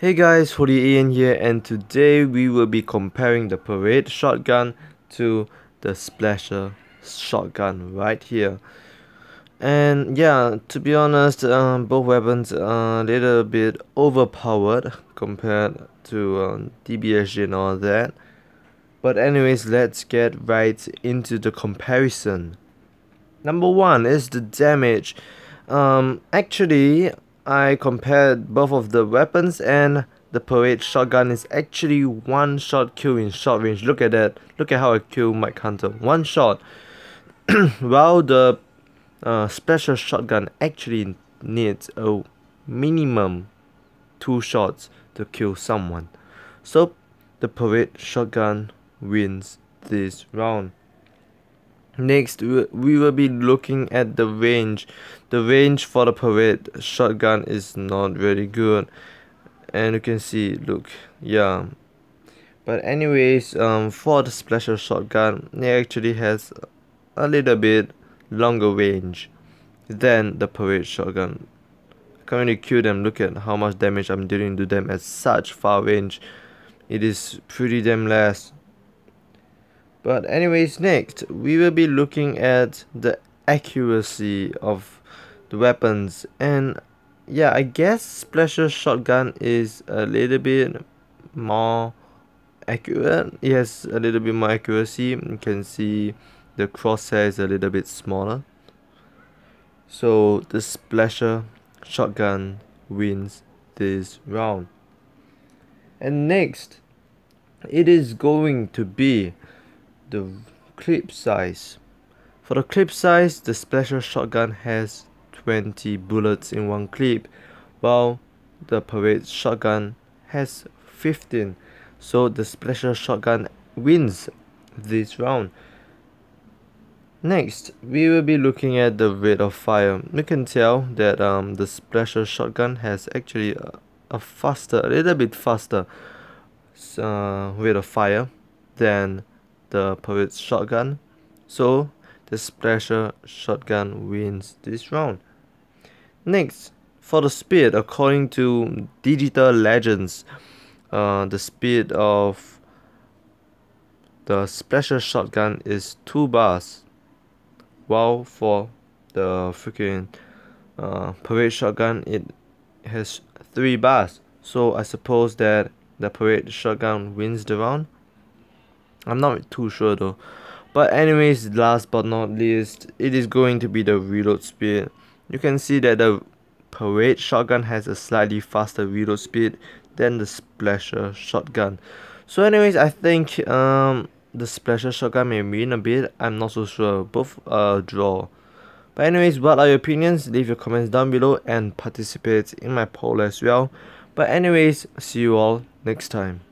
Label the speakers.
Speaker 1: Hey guys, Holy An here and today we will be comparing the Parade shotgun to the Splasher shotgun right here. And yeah, to be honest, um, both weapons are a little bit overpowered compared to um, DBSG and all that. But anyways, let's get right into the comparison. Number one is the damage. Um, actually, I compared both of the weapons and the parade shotgun is actually one shot kill in short range. Look at that. Look at how I kill Mike Hunter. One shot. While the uh, Splasher shotgun actually needs a minimum two shots to kill someone. So the parade shotgun wins this round. Next, we will be looking at the range. The range for the parade shotgun is not very good. And you can see, look, yeah. But anyways, um, for the Splasher shotgun, it actually has a little bit longer range than the parade shotgun. I can't really kill them, look at how much damage I'm dealing to them at such far range. It is pretty damn less. But anyways, next we will be looking at the accuracy of the weapons and yeah, I guess Splasher Shotgun is a little bit more accurate. It has a little bit more accuracy. You can see the crosshair is a little bit smaller. So the Splasher Shotgun wins this round. And next, it is going to be the clip size. For the clip size, the Splasher shotgun has 20 bullets in one clip, while the parade shotgun has 15. So the Splasher shotgun wins this round. Next, we will be looking at the rate of fire. You can tell that um, the Splasher shotgun has actually a, a faster, a little bit faster uh, rate of fire than the Parade shotgun. So the Splasher shotgun wins this round. Next, for the speed, according to Digital Legends, uh, the speed of the Splasher shotgun is 2 bars, while for the freaking uh, Parade shotgun it has 3 bars. So I suppose that the Parade shotgun wins the round. I'm not too sure though. But anyways, last but not least, it is going to be the reload speed. You can see that the Parade shotgun has a slightly faster reload speed than the Splasher shotgun. So anyways, I think um, the Splasher shotgun may win a bit. I'm not so sure. Both uh, draw. But anyways, what are your opinions? Leave your comments down below and participate in my poll as well. But anyways, see you all next time.